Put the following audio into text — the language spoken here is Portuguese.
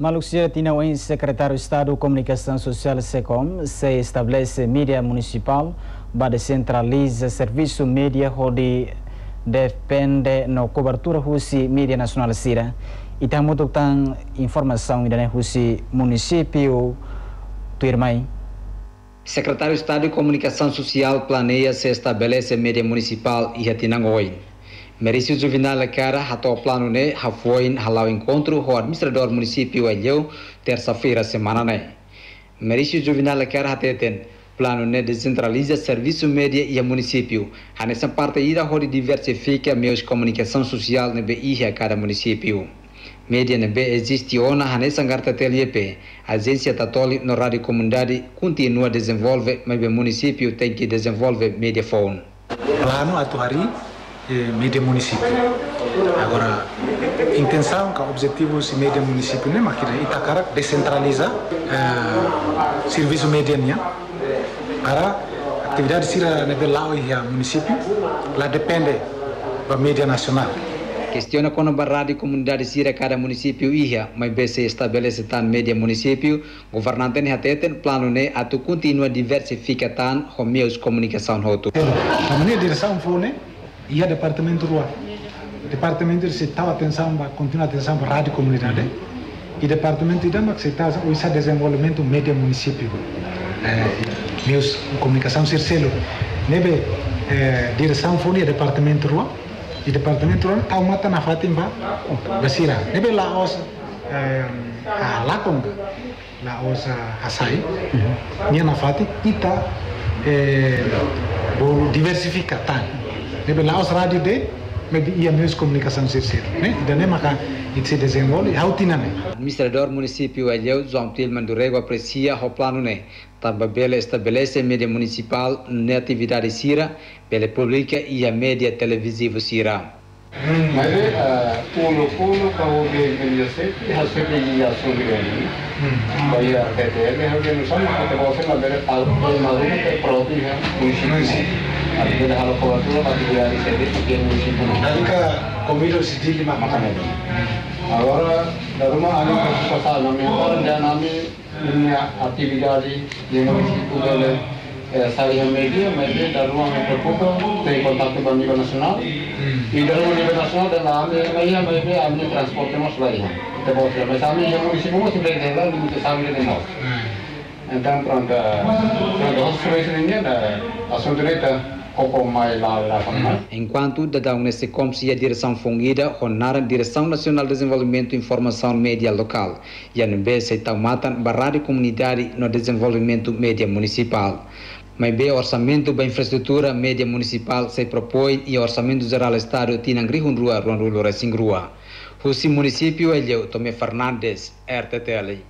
Maluxia Tinauen, secretário de Estado de Comunicação Social SECOM, se estabelece mídia municipal para descentraliza serviço mídia onde depende na cobertura russi mídia nacional sira. E tamo tocando informação ainda russi município Tuirmai. Secretário de Estado de Comunicação Social planeia se estabelece mídia municipal e Hatinangoin. Merício Juvenal Cara hatou plano ne hafoin halau encontro com o administrador município Elheu terça-feira semana. Merício Juvenal Cara hateten plano ne descentraliza serviço média e município. A nessa parte ida onde diversifica meios de comunicação social ne be a cada município. Média ne be existe ona a nessa garta TLP. Agência Tatoli no rádio comunidade continua a desenvolver, mas o município tem que desenvolver média phone. Plano atuari mídia município. Agora, intenção, que o objetivo se média município, né, que Itacara descentraliza uh, serviço média para atividade sira nível lá e município, lá depende da mídia nacional. Questiona quando a rádio comunidade sira cada município ia, mas se estabelece tan média município, governante ne hateten plano ne atu continua diversificar tan com meios de comunicação hotu. A maneira direção foi né, ia departamento rua. Departamento se estava atenção, continua atenção para rádio comunidade. E departamento de que se está o desenvolvimento média município. É, meios de comunicação circelo. Nebe é, direção foi departamento rua. E departamento rua tá uma na Fatimba, basira. Nebe lá os é, a Lakonga, lá os Hasai, minha na Fatim, e tá é, diversificar, tá? Nebe lá os rádio de maybe ia comunicação circelo, né? E daí maka it se desenvolve hautina né? Administrador município Elheu, João Tilman do Rego, aprecia o plano né? Tambabela estabelece mídia municipal na atividade sira, pela pública e a mídia televisiva sira. मैंने कोनो कोनो कहो गे ज़िंदगी से कि हंसे के जी आसुन गे नहीं भाई यार कहते हैं मैं हमें नुसान है तो बहुत से ना मेरे पाल पाल मालूम है प्रति है मुशी मुशी अभी मेरे हालों को बात हुआ बात हुआ इसे भी तो क्या मुशी तो नहीं अभी कोमिलो सिटी की माँ मकान है अगर दरुमा आने का सफ़ा नमी और जानामी दुनिया आती बिगाड़ी ये dele saling media, media da rumah me preocupa, tem contato com a nível nacional. E da rumah nível nacional dan kami media media kami transporte mas lagi. Kita bawa mas kami yang municipio masih berada di limite kami di mos. Então pronto, pronto, os serviços ada assunto lá Enquanto da nesse comsi a direção fungida, honar a Direção Nacional de Desenvolvimento e Informação Média Local, e a NB se matan barra de comunidade no desenvolvimento média municipal. Mas bem, orçamento da infraestrutura média municipal se propõe e orçamento geral do Estado tinha Rua, Ruan Rulo Rua. O município é Tomé Fernandes, RTTL.